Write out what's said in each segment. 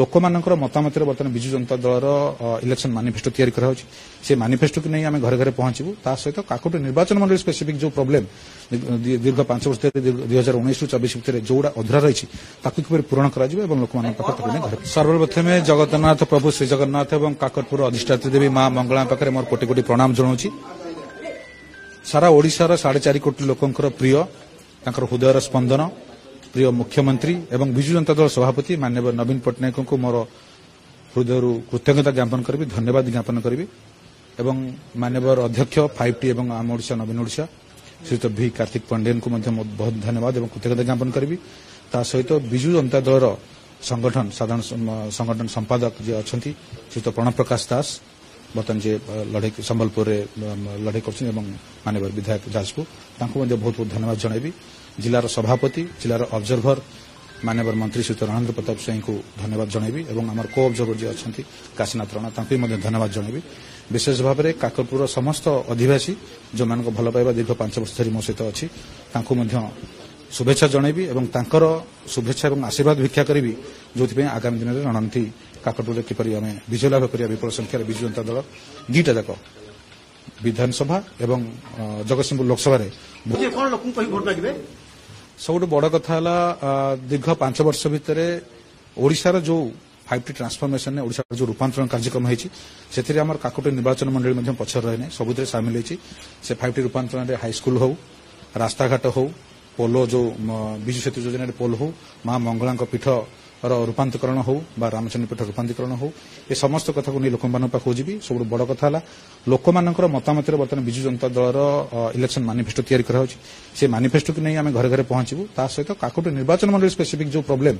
ଲୋକମାନଙ୍କର ମତାମତରେ ବର୍ତ୍ତମାନ ବିଜୁ ଜନତା ଦଳର ଇଲେକ୍ସନ ମାନିଫେଷ୍ଟୋ ତିଆରି କରାଯାଉଛି ସେ ମାନିଫେଷ୍ଟୋକୁ ନେଇ ଆମେ ଘରେ ଘରେ ପହଞ୍ଚିବୁ ତା ସହିତ କାକୁଟି ନିର୍ବାଚନ ମଣ୍ଡଳୀ ସ୍ପେସିଫିକ୍ ଯେଉଁ ପ୍ରୋବ୍ଲେମ୍ ଦୀର୍ଘ ପାଞ୍ଚ ବର୍ଷ ଦୁଇହଜାର ଉଣେଇଶରୁ ଚବିଶ ଭିତରେ ଯେଉଁଟା ଅଧୁରା ରହିଛି ତାକୁ କିପରି ପୂରଣ କରାଯିବ ଏବଂ ଲୋକମାନଙ୍କ ପାଖରେ ଘରେ ସର୍ବପ୍ରଥମେ ଜଗନ୍ନାଥ ପ୍ରଭୁ ଶ୍ରୀଜଗନ୍ନାଥ ଏବଂ କାକଟପୁର ଅଧିଷ୍ଠାତ୍ରୀ ଦେବୀ ମା ମଙ୍ଗଳା ପାଖରେ ମୋର କୋଟି କୋଟି ପ୍ରଣାମ ଜଣାଉଛି ସାରା ଓଡ଼ିଶାର ସାଢ଼େ ଚାରି କୋଟି ଲୋକଙ୍କର ପ୍ରିୟ ତାଙ୍କର ହୃଦୟର ସ୍ପନ୍ଦନ প্রিয় মুখ্যমন্ত্রী এবং বিজু জনতা দল সভাপতি মাননীয় নবীন পট্টনায়কଙ୍କୁ মোর হৃদয়ରୁ କୃତଜ୍ଞତା ଜ୍ଞାପନ କରିବି ଧନ୍ୟବାଦ ଜ୍ଞାପନ କରିବି ଏବଂ ମାନ୍ୟବର ଅଧ୍ୟକ୍ଷ ଫାଇଭ୍ ଟି ଏବଂ ଆମ ଓଡ଼ିଶା ନବୀନ ଓଡ଼ିଶା ଶ୍ରୀଯୁକ୍ତ ଭି କାର୍ତ୍ତିକ ପାଣ୍ଡିଆନଙ୍କୁ ମଧ୍ୟ ବହୁତ ଧନ୍ୟବାଦ ଏବଂ କୃତଜ୍ଞତା ଜ୍ଞାପନ କରିବି ତା ସହିତ ବିଜୁ ଜନତା ଦଳର ସଂଗଠନ ସାଧାରଣ ସଂଗଠନ ସମ୍ପାଦକ ଯିଏ ଅଛନ୍ତି ଶ୍ରୀଯୁକ୍ତ ପ୍ରଣବ ପ୍ରକାଶ ଦାସ ବର୍ତ୍ତମାନ ଯିଏ ଲଢ଼େଇ ସମ୍ବଲପୁରରେ ଲଢ଼େଇ କରୁଛନ୍ତି ଏବଂ ମାନ୍ୟବର ବିଧାୟକ ଯାଜପୁର ତାଙ୍କୁ ମଧ୍ୟ ବହୁତ ବହୁତ ଧନ୍ୟବାଦ ଜଣାଇବି ଜିଲ୍ଲାର ସଭାପତି ଜିଲ୍ଲାର ଅବଜର୍ଭର ମାନ୍ୟବର ମନ୍ତ୍ରୀ ଶ୍ରୀ ରଣେନ୍ଦ୍ର ପ୍ରତାପ ସ୍ୱାଇଁଙ୍କୁ ଧନ୍ୟବାଦ ଜଣାଇବି ଏବଂ ଆମର କୋ ଅବଜର୍ଭର ଯିଏ ଅଛନ୍ତି କାଶୀନାଥ ରଣା ତାଙ୍କୁ ବି ମଧ୍ୟ ଧନ୍ୟବାଦ ଜଣାଇବି ବିଶେଷ ଭାବରେ କାକରପୁରର ସମସ୍ତ ଅଧିବାସୀ ଯେଉଁମାନଙ୍କ ଭଲ ପାଇବା ଦୀର୍ଘ ପାଞ୍ଚ ବର୍ଷ ଧରି ମୋ ସହିତ ଅଛି ତାଙ୍କୁ ମଧ୍ୟ ଶୁଭେଚ୍ଛା ଜଣାଇବି ଏବଂ ତାଙ୍କର ଶୁଭେଚ୍ଛା ଏବଂ ଆଶୀର୍ବାଦ ଭିକ୍ଷା କରିବି ଯେଉଁଥିପାଇଁ ଆଗାମୀ ଦିନରେ ରଣନୀତି କାକରପୁରରେ କିପରି ଆମେ ବିଜୟ ଲାଭ କରିବା ବିପୁଳ ସଂଖ୍ୟାରେ ବିଜୁ ଜନତା ଦଳ ଦୁଇଟା ଯାକ ବିଧାନସଭା ଏବଂ ଜଗତସିଂହପୁର ଲୋକସଭାରେ ସବୁଠୁ ବଡ଼ କଥା ହେଲା ଦୀର୍ଘ ପାଞ୍ଚ ବର୍ଷ ଭିତରେ ଓଡ଼ିଶାର ଯେଉଁ ଫାଇଭ୍ ଟି ଟ୍ରାନ୍ସଫର୍ମେସନ୍ ଓଡ଼ିଶାର ଯେଉଁ ରୂପାନ୍ତରଣ କାର୍ଯ୍ୟକ୍ରମ ହୋଇଛି ସେଥିରେ ଆମର କାକୁଟି ନିର୍ବାଚନ ମଣ୍ଡଳୀ ମଧ୍ୟ ପଛରେ ରହିନାହିଁ ସବୁଥିରେ ସାମିଲ ହୋଇଛି ସେ ଫାଇଭ୍ ଟି ରୂପାନ୍ତରଣରେ ହାଇସ୍କୁଲ୍ ହେଉ ରାସ୍ତାଘାଟ ହେଉ ପୋଲ ଯେଉଁ ବିଜୁ ସେତୁ ଯୋଜନାରେ ପୋଲ ହେଉ ମା ମଙ୍ଗଳାଙ୍କ ପୀଠ রূপান্তরণ হোক বা রামচন্দ্রপীঠ রূপান্তরণ হোক এ সমস্ত কথাকে নিয়ে লোকমান পাখু যাবি সবু বড় কথা হল লোকমানর মতামতের বর্তমানে বিজু জনতা দলর ইলেকশন ম্যানিফেস্টো তৈরি করা হচ্ছে সে ম্যানিফেস্টোকে নিয়ে আমি ঘরে ঘরে পৌঁছবু তা সহ কাকুটি নির্বাচন মন্ডলী স্পেসিফিক যে প্রোবলেম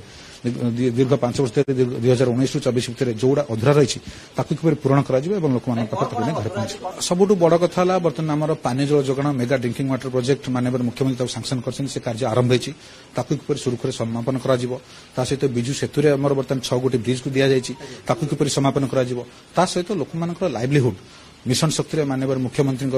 দীর্ঘ পাঁচ বর্ষ দুই হাজার উনিশ রু চবিশ ভিতরে যেগুলা অধুরা রয়েছে তাকে কিভাবে পূরণ করা এবং লোকমানের পাখে তাকে নিয়ে ঘরে পৌঁছবে সবুঠু বড় কথা হল বর্তমানে আমার পানীয় জল যোগাণ মেগা ড্রিঙ্কিং ওয়াটার প্রোজেক্ট মাননীয় মুখ্যমন্ত্রী তাকে স্যাংশন করছেন সে কার্য আরম্ভ হয়েছে তাকে কিভাবে সুরুখুরে সমাপন করা তা সহ বিজু ସେତୁରେ ଆମର ବର୍ତ୍ତମାନ ଛଅ ଗୋଟି ବ୍ରିଜ୍କୁ ଦିଆଯାଇଛି ତାକୁ କିପରି ସମାପନ କରାଯିବ ତା ସହିତ ଲୋକମାନଙ୍କର ଲାଇଭଲିହୁଡ୍ ମିଶନ ଶକ୍ତିରେ ମାନ୍ୟବର ମୁଖ୍ୟମନ୍ତ୍ରୀଙ୍କ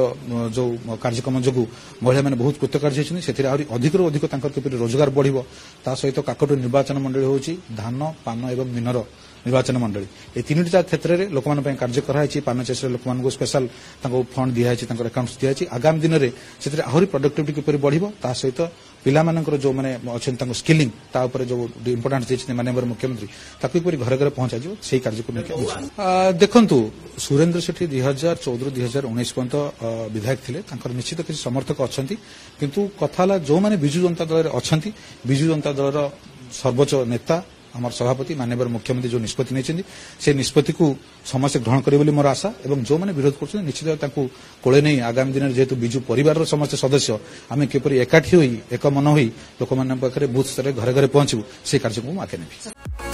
ଯେଉଁ କାର୍ଯ୍ୟକ୍ରମ ଯୋଗୁଁ ମହିଳାମାନେ ବହୁତ କୃତକାର୍ଯ୍ୟ ହୋଇଛନ୍ତି ସେଥିରେ ଆହୁରି ଅଧିକରୁ ଅଧିକ ତାଙ୍କର କିପରି ରୋଜଗାର ବଢ଼ିବ ତା ସହିତ କାକଟୁ ନିର୍ବାଚନ ମଣ୍ଡଳୀ ହେଉଛି ଧାନ ପାନ ଏବଂ ମିନର ନିର୍ବାଚନ ମଣ୍ଡଳୀ ଏ ତିନିଟା କ୍ଷେତ୍ରରେ ଲୋକମାନଙ୍କ ପାଇଁ କାର୍ଯ୍ୟ କରାଯାଇଛି ପାନ ଚାଷୀର ଲୋକମାନଙ୍କୁ ସ୍ପେଶାଲ ତାଙ୍କୁ ଫଣ୍ଡ ଦିଆଯାଇଛି ତାଙ୍କର ଆକାଉଣ୍ଟ ଦିଆଯାଇଛି ଆଗାମୀ ଦିନରେ ସେଥିରେ ଆହୁରି ପ୍ରଡକ୍ଟିଭିଟି କିପରି ବଢ଼ିବ ତା ସହିତ ପିଲାମାନଙ୍କର ଯେଉଁମାନେ ଅଛନ୍ତି ତାଙ୍କୁ ସ୍କିଲିଂ ତା ଉପରେ ଯେଉଁ ଇମ୍ପୋର୍ଟାନ୍ସ ଦେଇଛନ୍ତି ମାନ୍ୟବର ମୁଖ୍ୟମନ୍ତ୍ରୀ ତାକୁ କିପରି ଘରେ ଘରେ ପହଞ୍ଚାଯିବ ସେହି କାର୍ଯ୍ୟକୁ ନେଇକି ଦେଖନ୍ତୁ ସୁରେନ୍ଦ୍ର ସେଠୀ ଦୁଇ ହଜାର ଚଉଦରୁ ଦୁଇ ହଜାର ଉଣେଇଶ ପର୍ଯ୍ୟନ୍ତ ବିଧାୟକ ଥିଲେ ତାଙ୍କର ନିଶ୍ଚିତ କିଛି ସମର୍ଥକ ଅଛନ୍ତି କିନ୍ତୁ କଥା ହେଲା ଯେଉଁମାନେ ବିଜୁ ଜନତା ଦଳରେ ଅଛନ୍ତି ବିଜୁ ଜନତା ଦଳର ସର୍ବୋଚ୍ଚ ନେତା अर सभापति मान्यर मुख्यमंत्री जो निष्पत्ति नै निष्पत्ति समस्या ग्रहण गरे मोर आशा जो विरोध गर्नु निश्चित भएर कोले आगामी दिन जु विजु परिवार समस्या सदस्य आम केपरि एकाठी एक मन एकमन लोके बुथ स्तर घर घर पहुँच्र्म आउँछ